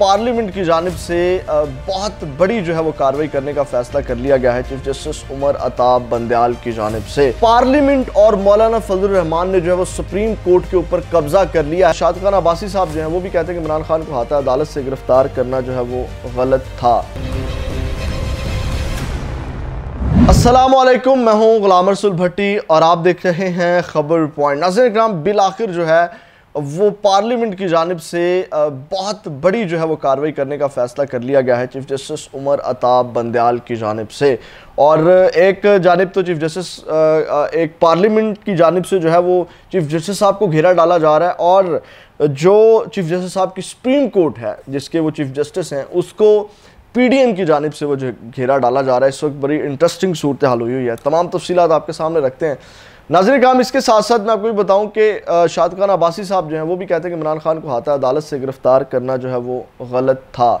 Parliament की जानब से बहुत बड़ी जो है वो कार्रवाई करने का फैसला कर लिया गया है चीफ जस्टिस उमर अताब बंदयाल की जानब से। पार्लियामेंट और मौलाना फजल रहमान ने जो है वो सुप्रीम कोर्ट के ऊपर कब्जा कर लिया शाद खान अब्बासी साहब जो है वो भी कहते हैं कि इमरान खान को हाथा अदालत से गिरफ़्तार करना जो है वो गलत था। असलम मैं हूँ गुलाम रसुल भट्टी और आप देख रहे हैं खबर पॉइंट। नाजिर कराम बिल आखिर जो है वो पार्लियामेंट की जानब से बहुत बड़ी जो है वो कार्रवाई करने का फ़ैसला कर लिया गया है चीफ जस्टिस उमर अताब बंदयाल की जानब से। और एक जानब तो चीफ जस्टिस एक पार्लियामेंट की जानब से जो है वो चीफ जस्टिस साहब को घेरा डाला जा रहा है और जो चीफ जस्टिस साहब की सुप्रीम कोर्ट है, जिसके वो चीफ जस्टिस हैं, उसको पीडीएम की जानब से वो जो घेरा डाला जा रहा है, इस वक्त बड़ी इंटरेस्टिंग सूरत हाल हुई है। तमाम तफसीत आपके सामने रखते हैं। नाजर काम इसके साथ साथ मैं आपको भी बताऊँ कि शाद खान अब्बासी साहब जो हैं, वो भी कहते हैं कि इमरान खान को हाथा अदालत से गिरफ़्तार करना जो है वो गलत था।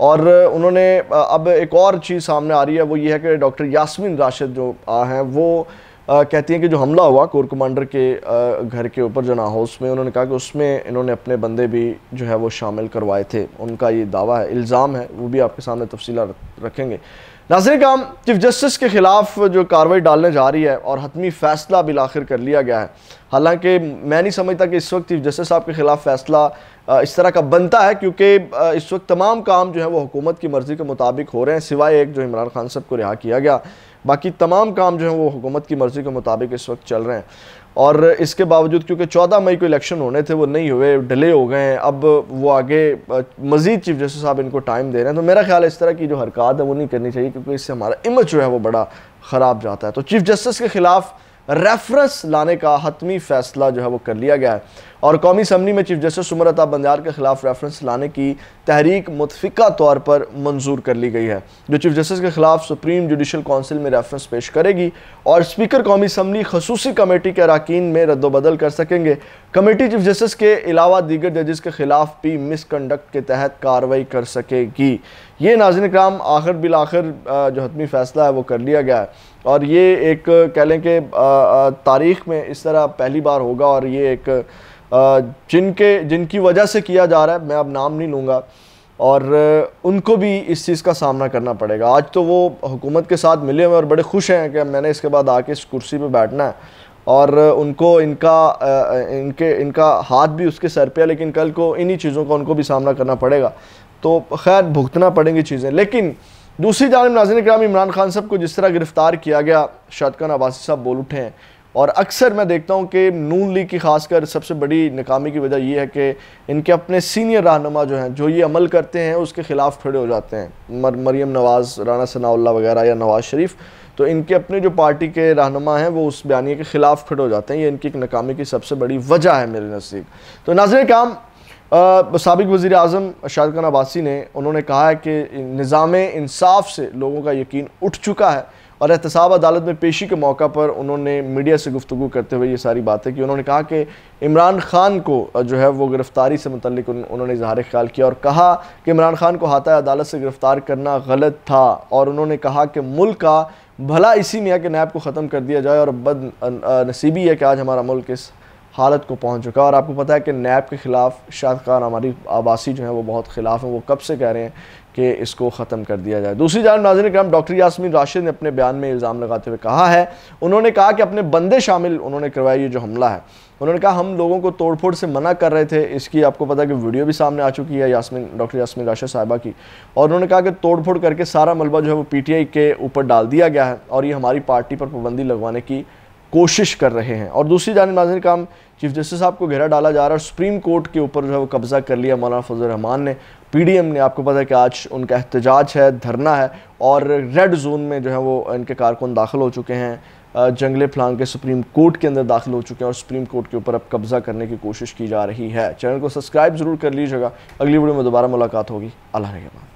और उन्होंने अब एक और चीज़ सामने आ रही है, वो ये है कि डॉक्टर यासमिन राशिद जो हैं, वो कहती हैं कि जो हमला हुआ कोर कमांडर के घर के ऊपर जना हाउस में, उन्होंने कहा कि उसमें इन्होंने अपने बंदे भी जो है वो शामिल करवाए थे। उनका ये दावा है, इल्ज़ाम है, वो भी आपके सामने तफसीला रखेंगे। नाजर काम, चीफ जस्टिस के ख़िलाफ़ जो कार्रवाई डालने जा रही है और हतमी फ़ैसला बिल आखिर कर लिया गया है। हालाँकि मैं नहीं समझता कि इस वक्त चीफ जस्टिस साहब के ख़िलाफ़ फ़ैसला इस तरह का बनता है, क्योंकि इस वक्त तमाम काम जो है वो हुकूमत की मर्ज़ी के मुताबिक हो रहे हैं, सिवाय एक जो इमरान खान साहब को रिहा किया गया। बाकी तमाम काम जो हैं वो हुकूमत की मर्ज़ी के मुताबिक इस वक्त चल रहे हैं। और इसके बावजूद क्योंकि चौदह मई को इलेक्शन होने थे, वो नहीं हुए, डिले हो गए हैं। अब वो आगे मज़ीद चीफ जस्टिस साहब इनको टाइम दे रहे हैं। तो मेरा ख्याल इस तरह की जो हरकत है, वो नहीं करनी चाहिए क्योंकि इससे हमारा इमेज जो है वो बड़ा ख़राब जाता है। तो चीफ जस्टिस के ख़िलाफ़ रेफरेंस लाने का हतमी फैसला जो है वो कर लिया गया है। और कौमी असम्बली में चीफ जस्टिस उमर बंजार के खिलाफ रेफरेंस लाने की तहरीक मुतफ़ा तौर पर मंजूर कर ली गई है, जो चीफ जस्टिस के खिलाफ सुप्रीम जुडिशल कौंसिल में रेफरेंस पेश करेगी और स्पीकर कौमी असम्बली खसूसी कमेटी के अरकान में रद्दबदल कर सकेंगे। कमेटी चीफ जस्टिस के अलावा दीगर जजेस के खिलाफ भी मिसकंडक्ट के तहत कार्रवाई कर सकेगी। ये नाजिन कराम आखिर बिल आखिर जो हतमी फ़ैसला है वो कर लिया गया है और ये एक, कह लें कि तारीख़ में इस तरह पहली बार होगा और ये एक जिनके, जिनकी वजह से किया जा रहा है, मैं अब नाम नहीं लूँगा, और उनको भी इस चीज़ का सामना करना पड़ेगा। आज तो वो हुकूमत के साथ मिले हुए और बड़े खुश हैं कि मैंने इसके बाद आके इस कुर्सी पे बैठना है। और उनको इनका इनके, इनका हाथ भी उसके सर पे है, लेकिन कल को इन्हीं चीज़ों का उनको भी सामना करना पड़ेगा। तो खैर, भुगतना पड़ेंगी चीज़ें। लेकिन दूसरी जानब नाजिन कराम इमरान खान साहब को जिस तरह गिरफ़्तार किया गया शादकान अब्बासी साहब बोल उठे हैं। और अक्सर मैं देखता हूँ कि नून लीग की खासकर सबसे बड़ी नाकामी की वजह यह है कि इनके अपने सीनियर रहनमा जो हैं जो ये अमल करते हैं उसके ख़िलाफ़ खड़े हो जाते हैं। मर, मरीम नवाज़ राना सनाउल्ला वगैरह या नवाज़ शरीफ तो इनके अपने जो पार्टी के रहनमा हैं वो उस बयानी के ख़िलाफ़ खड़े हो जाते हैं। ये इनकी एक नाकामी की सबसे बड़ी वजह है मेरे नज़दीक। तो नाजर काम सबक वज़ी अजम शाहद खान अब्बासी ने उन्होंने कहा है कि निज़ाम इंसाफ से लोगों का यकीन उठ चुका है। और एहतसाब अदालत में पेशी के मौका पर उन्होंने मीडिया से गुफ्तु करते हुए ये सारी बातें की। उन्होंने कहा कि इमरान खान को जो है वो गिरफ़्तारी से मतलब उन्होंने इजहार ख्याल किया और कहा कि इमरान खान को हाथा अदालत से गिरफ़्तार करना गलत था और उन्होंने कहा कि मुल्क का भला इसी में है कि नैब को ख़त्म कर दिया जाए और बद नसीबी है कि आज हमारा मुल्क इस हालत को पहुँच चुका और आपको पता है कि नैब के ख़िलाफ़ शाह खान हमारी आबासी जो है वो बहुत ख़िलाफ़ हैं। वो कब से कह रहे हैं कि इसको ख़त्म कर दिया जाए। दूसरी जानब नाजन कराम डॉक्टर यासमीन राशिद ने अपने बयान में इल्ज़ाम लगाते हुए कहा है। उन्होंने कहा कि अपने बंदे शामिल उन्होंने करवाया, ये जो हमला है। उन्होंने कहा, हम लोगों को तोड़फोड़ से मना कर रहे थे। इसकी आपको पता है कि वीडियो भी सामने आ चुकी है यासमिन, डॉक्टर यासमिन राशिद साहिबा की। और उन्होंने कहा कि तोड़फोड़ करके सारा मलबा जो है वो पीटीआई के ऊपर डाल दिया गया है। और ये हमारी पार्टी पर पाबंदी लगवाने की कोशिश कर रहे हैं। और दूसरी जानब नाजिन काम, चीफ जस्टिस साहब को घेरा डाला जा रहा है और सुप्रीम कोर्ट के ऊपर जो है वो कब्जा कर लिया मौलाना फजल रहमान ने। पीडीएम ने, आपको पता है कि आज उनका एहतजाज है, धरना है और रेड जोन में जो है वो इनके कारकुन दाखिल हो चुके हैं। जंगले फलांग के सुप्रीम कोर्ट के अंदर दाखिल हो चुके हैं और सुप्रीम कोर्ट के ऊपर अब कब्जा करने की कोशिश की जा रही है। चैनल को सब्सक्राइब ज़रूर कर लीजिएगा। अगली वीडियो में दोबारा मुलाकात होगी। अल्लाह बाद